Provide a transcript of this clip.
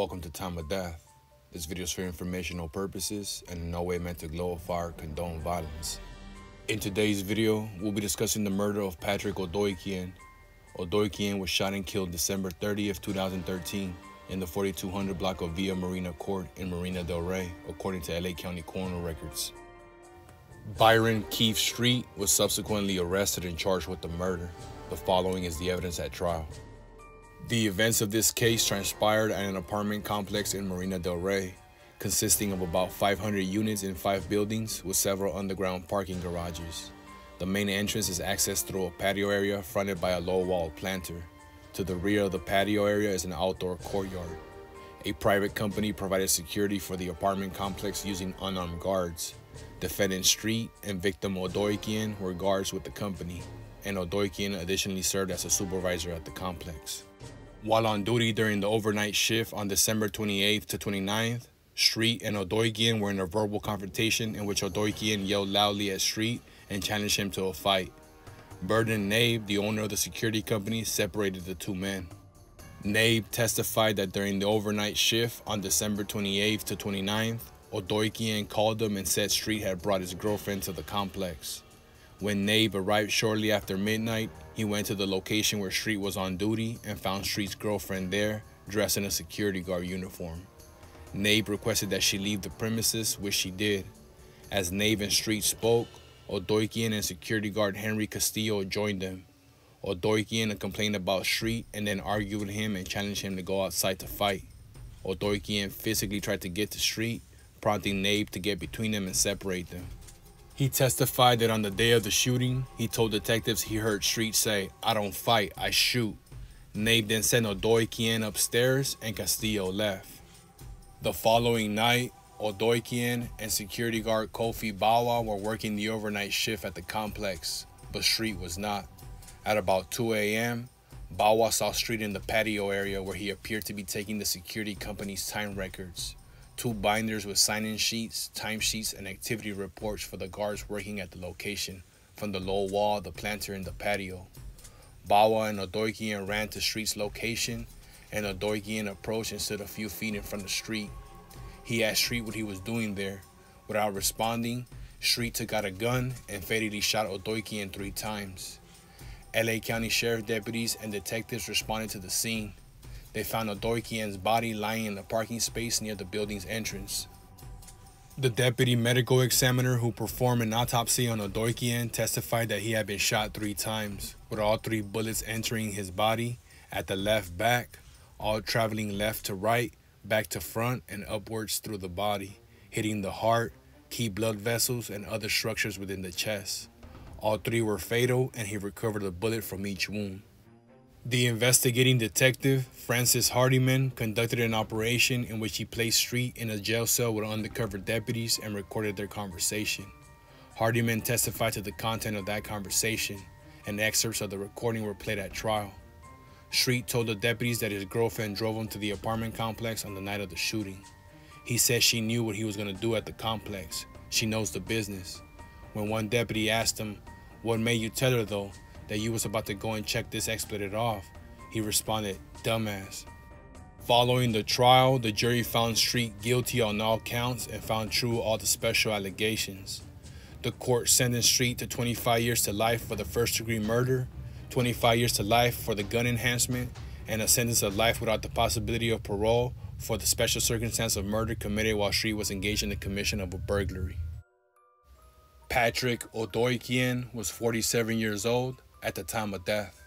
Welcome to Time of Death. This video is for informational purposes and in no way meant to glorify or condone violence. In today's video, we'll be discussing the murder of Patrick Odoikian. Odoikian was shot and killed December 30th, 2013 in the 4200 block of Villa Marina Court in Marina del Rey, according to LA County coroner records. Byron Keefe Street was subsequently arrested and charged with the murder. The following is the evidence at trial. The events of this case transpired at an apartment complex in Marina del Rey, consisting of about 500 units in five buildings with several underground parking garages. The main entrance is accessed through a patio area fronted by a low wall planter. To the rear of the patio area is an outdoor courtyard. A private company provided security for the apartment complex using unarmed guards. Defendant Street and victim Odoikian were guards with the company, and Odoikian additionally served as a supervisor at the complex. While on duty during the overnight shift on December 28th to 29th, Street and Odoikian were in a verbal confrontation in which Odoikian yelled loudly at Street and challenged him to a fight. Burden Nabe, the owner of the security company, separated the two men. Nabe testified that during the overnight shift on December 28th to 29th, Odoikian called him and said Street had brought his girlfriend to the complex. When Nabe arrived shortly after midnight, he went to the location where Street was on duty and found Street's girlfriend there, dressed in a security guard uniform. Nabe requested that she leave the premises, which she did. As Nabe and Street spoke, Odoikian and security guard Henry Castillo joined them. Odoikian complained about Street and then argued with him and challenged him to go outside to fight. Odoikian physically tried to get to Street, prompting Nabe to get between them and separate them. He testified that on the day of the shooting, he told detectives he heard Street say, I don't fight, I shoot. Nabe then sent Odoikian upstairs and Castillo left. The following night, Odoikian and security guard Kofi Bawa were working the overnight shift at the complex, but Street was not. At about 2 a.m., Bawa saw Street in the patio area where he appeared to be taking the security company's time records two binders with sign-in sheets, timesheets, and activity reports for the guards working at the location, from the low wall, the planter, and the patio. Bawa and Odoikian ran to Street's location, and Odoikian approached and stood a few feet in front of Street. He asked Street what he was doing there. Without responding, Street took out a gun and fatally shot Odoikian three times. LA County Sheriff deputies and detectives responded to the scene. They found Odoikian's body lying in the parking space near the building's entrance. The deputy medical examiner who performed an autopsy on Odoikian testified that he had been shot three times, with all three bullets entering his body at the left back, all traveling left to right, back to front, and upwards through the body, hitting the heart, key blood vessels, and other structures within the chest. All three were fatal, and he recovered a bullet from each wound. The investigating detective, Francis Hardiman, conducted an operation in which he placed Street in a jail cell with undercover deputies and recorded their conversation. Hardiman testified to the content of that conversation, and excerpts of the recording were played at trial. Street told the deputies that his girlfriend drove him to the apartment complex on the night of the shooting. He said she knew what he was going to do at the complex. She knows the business. When one deputy asked him, What made you tell her though? That you was about to go and check this expletive off. He responded, dumbass. Following the trial, the jury found Street guilty on all counts and found true all the special allegations. The court sentenced Street to 25 years to life for the first degree murder, 25 years to life for the gun enhancement, and a sentence of life without the possibility of parole for the special circumstance of murder committed while Street was engaged in the commission of a burglary. Patrick Odoikian was 47 years old at the time of death.